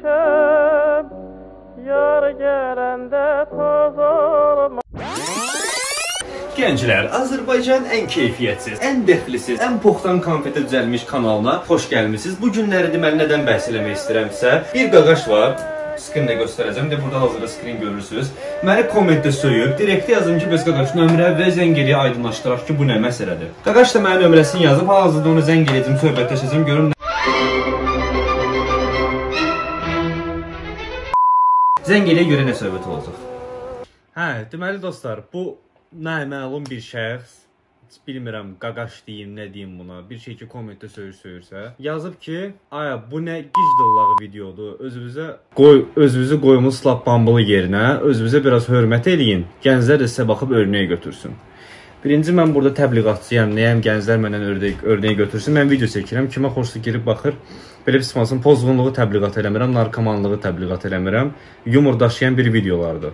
düşəm Yar gələndə toz olma Gənclər, Azərbaycan ən keyfiyyətsiz, ən dəxlisiz, ən poxtan konfetə düzəlmiş kanalına xoş gəlmisiniz. Bu günləri deməli nədən bəhs eləmək istəyirəmsə, bir qaqaş var. Skrinlə göstərəcəm. De burada hazırda skrin görürsüz. Məni kommentdə söyüb, direktə yazım ki, bəs qaqaş nömrə və zəng eləyə aydınlaşdıraq ki, bu nə məsələdir. Qaqaş da mənim nömrəsini yazıb, hal-hazırda onu zəng eləyəcəm, söhbətləşəcəm, görüm nə Zəng eləyə görə nə söhbət olacaq? Hə, deməli dostlar, bu naməlum bir şəxs heç bilmirəm, qaqaş deyim, nə deyim buna. Bir şey ki, kommentdə söyür söyürsə, yazıb ki, aya bu nə gicdillağı videodur. Özünüzə qoy, özünüzü qoymuş slap bambılı yerinə, özünüzə biraz hörmət eləyin. Gənclər də sizə baxıb örnək götürsün. Birinci mən burada təbliğatçıyam. Nəyəm gənclər məndən örnək örnək götürsün. Mən video çəkirəm. Kimə xoşsa girib baxır. Belə bir sımasın pozğunluğu təbliğat eləmirəm, narkomanlığı təbliğat eləmirəm. Yumor daşıyan bir videolardır.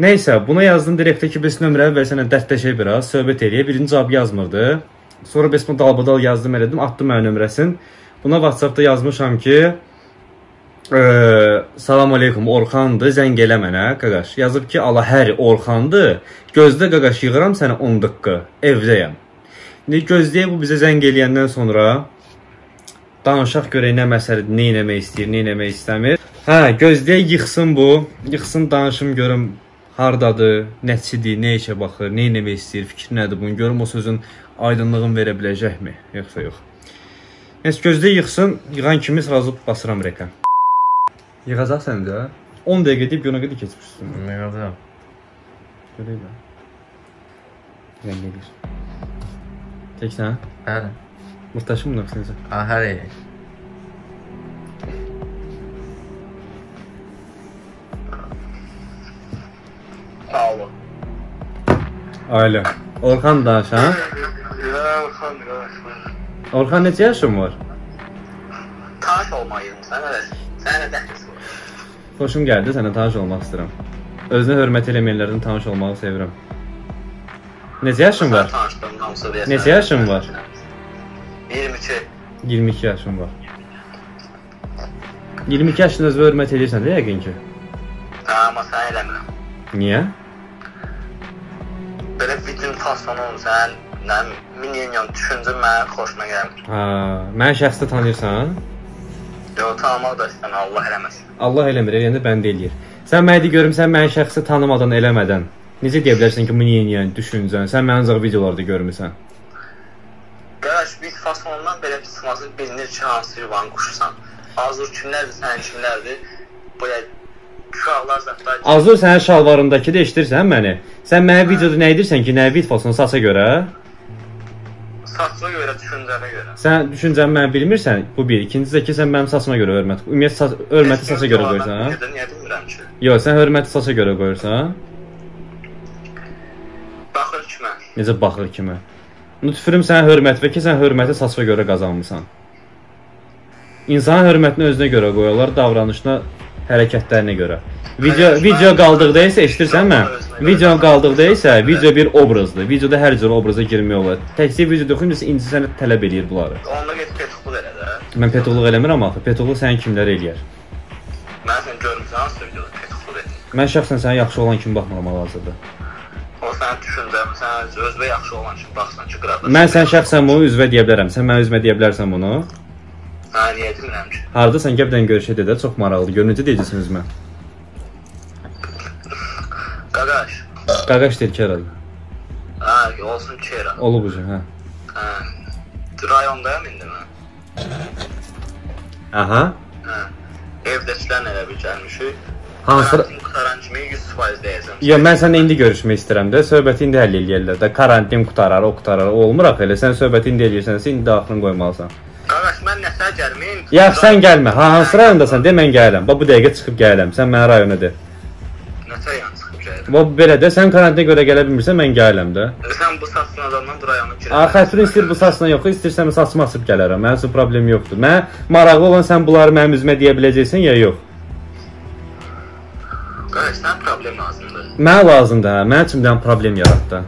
Nəysə, buna yazdım direktə ki, bəs nömrə və sənə dərdləşək biraz, söhbət eləyə. Birinci cavab yazmırdı. Sonra bəs bunu dalbadal yazdım, elədim, atdım mənim nömrəsini. Buna WhatsApp-da yazmışam ki, ə, salam aleykum, Orxandır, zəng elə mənə, qaqaş. Yazıb ki, Allah hər Orxandır. Gözlə qaqaş, yığıram sənə 10 dəqiqə. Evdəyəm. İndi gözləyək bu bizə zəng eləyəndən sonra danışaq görək nə məsələdir, nə etmək istəyir, nə etmək istəmir. Hə, gözləyək yıxsın bu, yıxsın danışım görüm hardadır, nəçidir, nə işə baxır, nə etmək istəyir, fikri nədir bunun, görüm o sözün aydınlığını verə biləcəkmi, yoxsa yox. Nəsə gözlə yıxsın, yığan kimi sразу basıram reka. Yığacaq sən də. 10 dəqiqə deyib yona qədər keçmişsən. Nə qədər? Görək də. Zəng edir. Təksən? Bəli. Muhtaçım mı yoxsa necə? Ha, hər elə. Alo. Ailə. Orxan danış, ha? Ya Orxan qardaşlar. Orxan neçə yaşın var? Tanış olmayın. Sən nə sən nə dəxlisi var? Xoşum gəldi, sənə tanış olmaq istəyirəm. Özünə hörmət eləməyənlərdən tanış olmağı sevirəm. Neçə yaşın var? Neçə yaşın var? 22. 22 yaşım var. 22 yaşında özünə hörmət edirsən də yəqin ki. Hə, amma sən eləmirəm. Niyə? Belə video fasonu sən nə minyon düşüncə mənim xoşuma gəlmir. Ha, mən şəxsdə tanıyırsan? Yo, tanımaq da istəyirəm, Allah eləməsin. Allah eləmir, eləyəndə bəndə eləyir. Sən mənə de görüm, sən məni şəxsi tanımadan eləmədən necə deyə bilərsən ki, bunu yeni düşüncən? Sən məni ancaq videolarda görmüsən. Qardaş, bir fasonundan belə sıması bilinir ki, hansı yuvanı quşursan. Azur kimlərdir, sənin kimlərdir? Belə uşaqlar zətlər. Azur sənin şalvarındakı da eşidirsən məni? Sən mənə videoda nə edirsən ki, nə videosunu saça görə? Saçına görə, düşüncənə görə. Sən düşüncəmi mən bilmirsən? Bu bir. İkincisi də ki, sən mənim saçıma görə hörmət. Ümumiyyətlə saç, hörməti saça görə qoyursan, ha? Niyə bilmirəm ki? Yox, sən hörməti saça görə qoyursan. Baxır kimə? Necə baxır kimə? Lütfürüm sənə hörmət və ki, sən hörməti saça görə qazanmısan. İnsanın hörmətini özünə görə qoyurlar, davranışına, hərəkətlərinə görə. Video video qaldıqda isə eşidirsən mən? Video qaldıqda isə video bir obrazdır. Videoda hər cür obraza girmək olar. Təkcə video oxuyunca inci sənə tələb eləyir bunları. Onda get petuqlu elə də. Mən petoluq eləmirəm axı. Petoluq sənin kimlər eləyər? Mən sən görmüsən hansı videoda petuqlu dedi. Mən şəxsən sənə yaxşı olan kimi baxmıram hal-hazırda. O sənin düşüncən, sən özünə yaxşı olan kimi baxsan ki, qıraqda. Mən sən şəxsən bunu üzvə deyə bilərəm. Sən mənə üzvə deyə bilərsən bunu. Hə, niyə demirəm ki? Hardasan gəbdən görüşə dedə çox maraqlı. Gör necə deyəcəksən Qaqaş deyir ki, herhalde. Hə, olsun ki, era. Olub ucu, hə. Hə. Rayondayam indi mən. Aha. Hə. Evdəkilərlə elə bir gəlmişik. Hansı Karantin qutaran kimi 100% deyəcəm. Ya mən səninlə indi görüşmək istəyirəm də, söhbəti indi həll eləyirlər də. Karantin qutarar, o qutarar. Olmur axı elə. Sən söhbəti indi eləyirsənsə, indi daxilini qoymalısan. Qaqaş, mən nəsə gəlməyim. Yaxşı, sən gəlmə. Ha, hansı rayondasan? De mən gəlirəm. Bax bu dəqiqə çıxıb gəlirəm. Sən mənə rayona de. Bax belə də sən karantinə görə gələ bilmirsən, mən gəlirəm də. Sən bu saçın adamdan rayona A, girə. xətrin istəyir bu saçla yox, istəyirsən saçımı açıb gələrəm. Mənim üçün problem yoxdur. Mən maraqlı olan sən bunları mənim üzümə deyə biləcəksən ya yox. Qaqaş, sən problem lazımdır. Mənə lazımdır, hə. Mənim üçün dənə problem yaratdı.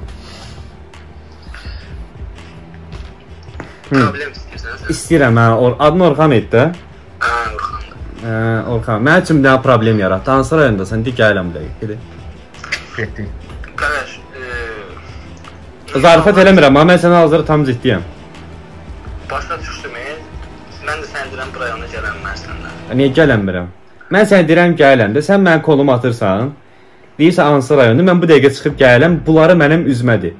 Problem istəyirsən sən. İstəyirəm hə, or adını Orxan et də. Hə, Orxan. Hə, Orxan, mənim üçün dənə problem yaratdı. Hansı rayondasan? Dik gələm bu dəqiqə. Getdik. Qardaş, e, Zarafat eləmirəm, amma mən sənə hazır tam ciddiyəm. Başa düşdüm. e? Mən də sən deyirəm bu rayona gələm mən səndən. Niyə gələnmirəm? Mən sənə deyirəm gələndə, sən mənim kolumu atırsan. Deyirsən hansı rayonda? Mən bu dəqiqə çıxıb gələm, bunları mənim üzmədi.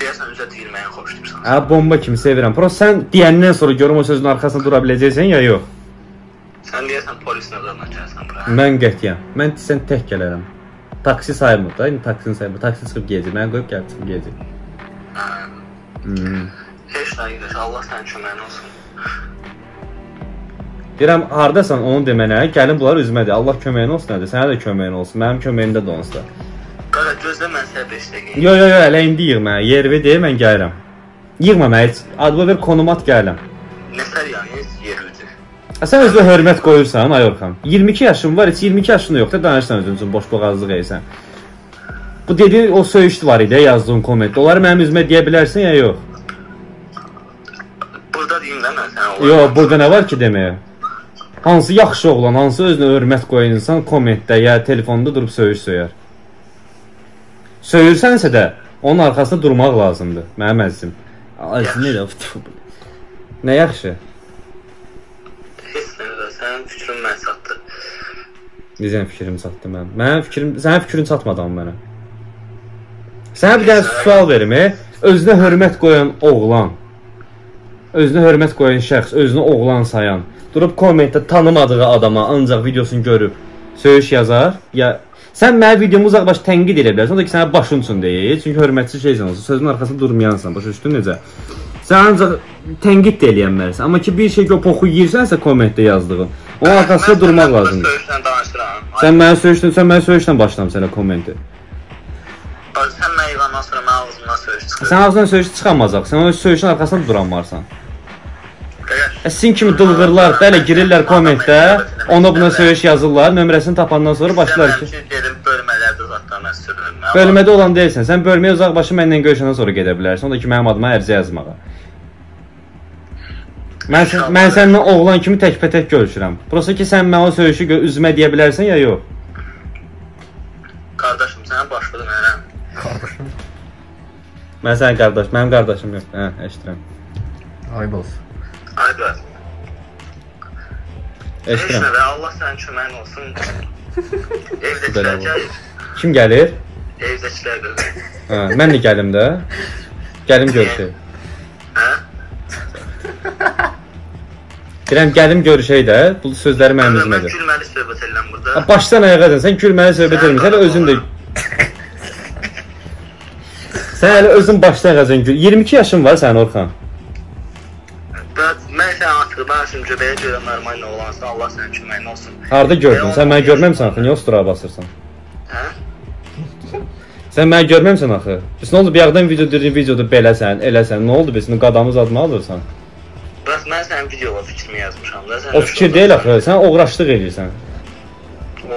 Deyəsən üzə deyilməyi xoşlayırsan. Hə, bomba kimi sevirəm. Prosta sən deyəndən sonra görüm o sözün arxasında dura biləcəksən ya yox. Sən deyəsən polis nəzarına gəlsən bura. Mən qətiyyəm. Mən sən tək gələrəm. Taksi saymır da, indi taksini saymır. Taksi çıxıb gedəcək. Məni qoyub gəlib çıxıb gedəcək. Hmm. Heç nə qardaş, Allah sənin köməyin olsun. Deyirəm, hardasan onu demənə, gəlin bunlar üzmədi. Allah köməyin olsun nədir? Sənə də köməyin olsun. Mənim köməyimdə də onsuz da. Qardaş, gözlə mən sənə 5 dəqiqə. Yo yo yo, elə indi yığ mənə. Yervi deyə mən gəlirəm. Yığma mənə heç. Adımı ver, konum at gəlirəm. Ha, sən özünə hörmət qoyursan, ay Orxan. 22 yaşın var, heç 22 yaşın yox da danışsan özün üçün boş boğazlıq edirsən. Bu dediyin o söyüş var idi yazdığın kommentdə. Onları mənim üzümə deyə bilərsən ya yox? Burada deyim də mən sənə. Yo, burada nə var ki deməyə? Hansı yaxşı oğlan, hansı özünə hörmət qoyan insan kommentdə ya telefonda durub söyüş söyər. Söyürsənsə də onun arxasında durmaq lazımdır. Mənim əzizim. Əzizim nə də Nə yaxşı? Heç nə də sənin fikrin mən çatdı. Necə fikrim çatdı mənim? Mənim fikrim, sənin fikrin çatmadı amma mənə. Sənə bir dənə sual verim, e? Özünə hörmət qoyan oğlan, özünə hörmət qoyan şəxs, özünü oğlan sayan, durub kommentdə tanımadığı adama ancaq videosunu görüb söyüş yazar, ya sən mənim videomu uzaqbaş tənqid edə bilərsən, o da ki sənə başın üçün deyil, çünki hörmətsiz şeysən olsun, sözün arxasında durmayansan, başa düşdün necə? Sən ancaq tənqid də eləyənmərsən, amma ki bir şey göp oxu yeyirsənsə kommentdə yazdığın, onun arxasında durmaq lazımdır. Söyüşdən danışıram. Sən mənə söyüşdən, sən mənə söyüşdən başlam sənə kommenti. Bax, Sən mən yığandan sonra mənim ağzımdan söyüş çıxır. Sən ağzından söyüş çıxamayacaq. Sən o söyüşün arxasında duranmarsan. E, sizin kimi dılğırlar belə girirlər kommentdə, ona buna söyüş yazırlar, nömrəsini tapandan sonra başlar ki, gedim bölmələrdə zatdan mən sürünüm. bölmədə olan deyilsən. Sən bölməyə uzaqbaşı məndən görüşəndən sonra gedə bilərsən. O da ki, mənim adıma ərizə yazmağa. Mən sən, mən səninlə oğlan kimi təkbətək görüşürəm. Prosta ki, sən mənə o söyüşü gö- üzümə deyə bilərsən ya yox. Qardaşım, sənə başladım hə. Qardaşım. Mən sənin qardaş, mənim qardaşım yox. Hə, eşidirəm. Ayıb olsun. Ay bəs. Heç Eşidirəm. nə də Allah sənin köməyin olsun. Evdəkilər Belə gəlir. Kim gəlir? Evdəkilər gəlir. Hə, mən də gəlim də. Gəlim görüşək. Hə? Deyirəm gəlim görüşək də. Bu sözləri mənim Mən üzümə de. gülməli söhbət edirəm burada. Başdan ayağa sən gülməli söhbət etmirsən, hələ özün də Sən hələ özün başdan ayağa gül. 22 yaşın var sənin Orxan. Bəs mən səni mən şimdi göbəyə görə normal olansan, Allah sənin köməyin olsun. Harda gördün? Sən məni görməmisən axı, niyə o stura basırsan? Hə? Sən məni görməmisən axı. Biz nə oldu? Bir yerdən video dedin, videoda beləsən, eləsən. Nə oldu? Biz qadamız adımı alırsan. Mən sənin videoya fikrimi yazmışam da. Sən O fikir deyil axı. Sən oğraşlıq edirsən.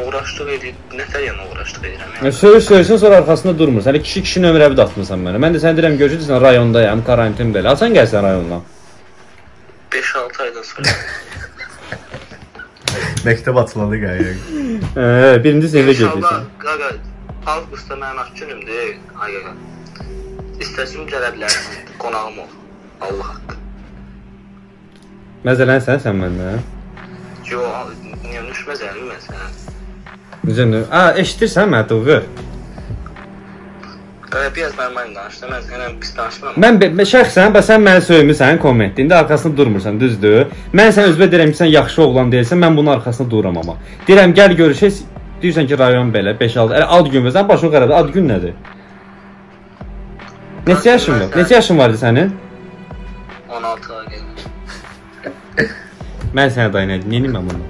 Uğraşdıq edib, nətər yəni uğraşdıq edirəm Yəni yəni. söyüş söyürsən sonra arxasında durmursan. Hələ kişi kişi nömrəvi də atmısan mənə. Mən də sənə deyirəm görürsən rayondayam, karantin belə. Haçan gəlsən rayondan? 5-6 aydan sonra. Məktəb açıladı qayıq. Hə, birinci sinifə İnşallah, gedirsən. qaqa, avqustda mənim ad günümdür. Ay qaqa. İstəsəm gələ bilərəm. Qonağım ol. Allah haqqı. Məzələnsən sən məndən? Yo, niyə düşməz yəni mən sənə? Necə? A, eşidirsən məni Dığı? Qaqa biraz normal danış da mən sənə pis danışmıram. Mən mən şəxsən bə sən məni söymüsən kommentdə. İndi arxasında durmursan, düzdür? Mən sən özbə deyirəm ki, sən yaxşı oğlan deyilsən, mən bunun arxasında dururam amma. Deyirəm gəl görüşək. Deyirsən ki, rayon belə 5-6. Elə ad gün versən, başın qaradı. Ad gün nədir? Neçə yaşın var? Neçə yaşın vardı sənin? Mən sənə dayı nə deyim mən bunu?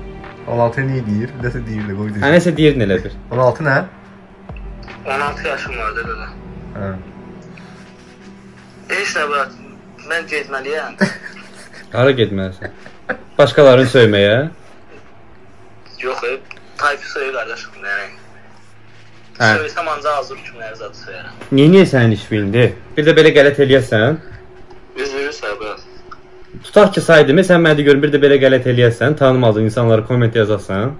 16 nə deyir? Nəsə deyir də qoy Hə, deyir. nəsə deyirdin elə bir. 16 nə? 16 yaşım vardı qaqa. Hə. Heç nə bırak. Mən getməliyəm. Hara getməlisən? Başqalarını söyməyə? Yox, e, tayfı söyür qardaşım. Yəni. Hə. Söysəm ancaq azır kimləri zad söyərəm. Niyə niyə sənin iş bildi? Bir də belə qələt eləyəsən? Tutaq ki, saytımı sən mənə görüm bir də belə qələt eləyəsən, tanımadığın insanlara komment yazasan.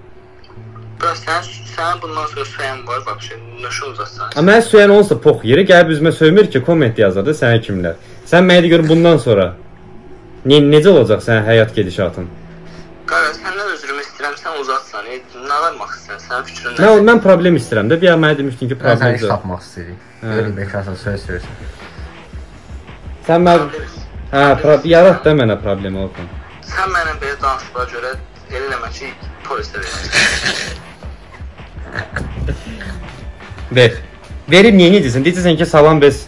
Qardaş sən sən bundan sonra söyən var, vəbşə nöşün uzatsan. Amma mən söyən olsa pox yeri gəlib üzümə söymür ki, komment yazadı sənə kimlər. Sən mənə görüm bundan sonra ne, necə olacaq sənin həyat gedişatın? Qardaş səndən özrümü istəyirəm, sən uzatsan. E, nə almaq istəyirsən? Sənin fikrin Mən nədir? mən problem istəyirəm də. Bir ara mənə demişdin ki, Ben sana iş problem. tapmaq istəyirik. Öyle bekarsan söz söylesin. Sən mən hə, pro yarat da mənə problem olsun. Sən mənə belə danışdığa görə elə eləmə ki, polisə verəcəm. Ver. Verim niyə necəsən? Deyirsən ki, salam bəs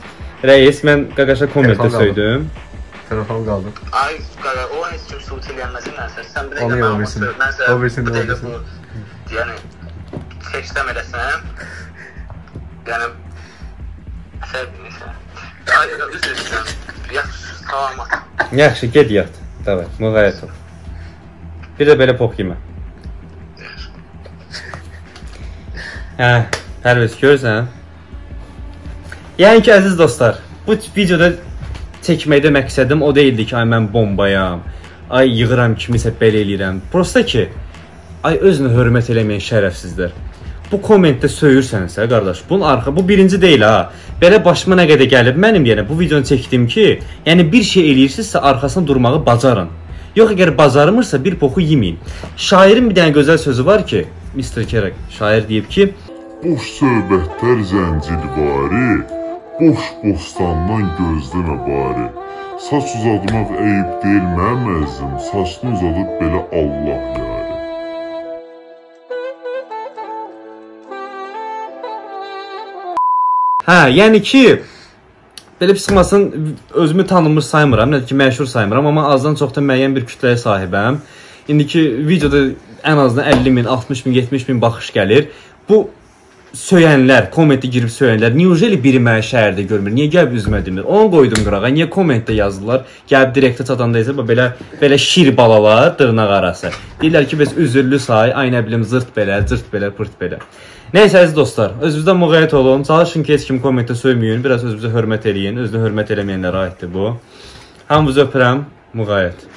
rəis, mən qaqaşa kommentdə Telefon aldım. söydüm. Telefon qaldı. Ay, qara, o heç kim sübut eləyənməsin nəsə. Sən bir Onu dəqiqə yola məlumat versin. ver. Mən O sənə versin, bir o dəqiqə versin. bu, yəni, seçdəm eləsəm, yəni, sən bilmirsən. Yaxşı, get yat. Davay, müğayət ol. Bir də belə pox yemə. Hə, Pərviz görürsən? Yəni ki, əziz dostlar, bu videoda çəkməkdə məqsədim o deyildi ki, ay mən bombayam, ay yığıram kimisə belə eləyirəm. Prosta ki, ay özünə hörmət eləməyən şərəfsizlər. Bu kommentdə söyürsənsə, qardaş, bunun arxa bu birinci deyil ha. Belə başıma nə qədər gəlib mənim yəni bu videonu çəkdim ki, yəni bir şey eləyirsinizsə arxasında durmağı bacarın. Yox əgər bacarmırsa bir poxu yeməyin. Şairin bir dənə gözəl sözü var ki, Mr. Kerak şair deyib ki, Boş söhbətlər zəncirvari, boş bostandan gözləmə bari. Saç uzatmaq eyib deyil mənim əzizim, saçını uzadıb belə Allah yari. Hə, yəni ki belə psixmasın özümü tanınmış saymıram, nədir ki, məşhur saymıram, amma azdan çoxdan müəyyən bir kütləyə sahibəm. İndiki videoda ən azından 50 min, 60 min, 70 min baxış gəlir. Bu söyənlər, kommentə girib söyənlər, niyə biri məni şəhərdə görmür? Niyə gəlib üzümə demir? Onu qoydum qırağa. Niyə kommentdə yazdılar? Gəlib direktə çatanda isə belə belə şir balalar dırnaq arası. Deyirlər ki, biz üzürlü say, ay nə bilim zırt belə, zırt belə, pırt belə. Nəysə əziz dostlar, özünüzdən müğayət olun. Çalışın ki, heç kim kommentə söyməyin. Biraz özünüzə hörmət eləyin. Özünə hörmət eləməyənlərə aiddir bu. Hamınızı öpürəm. Müğayət.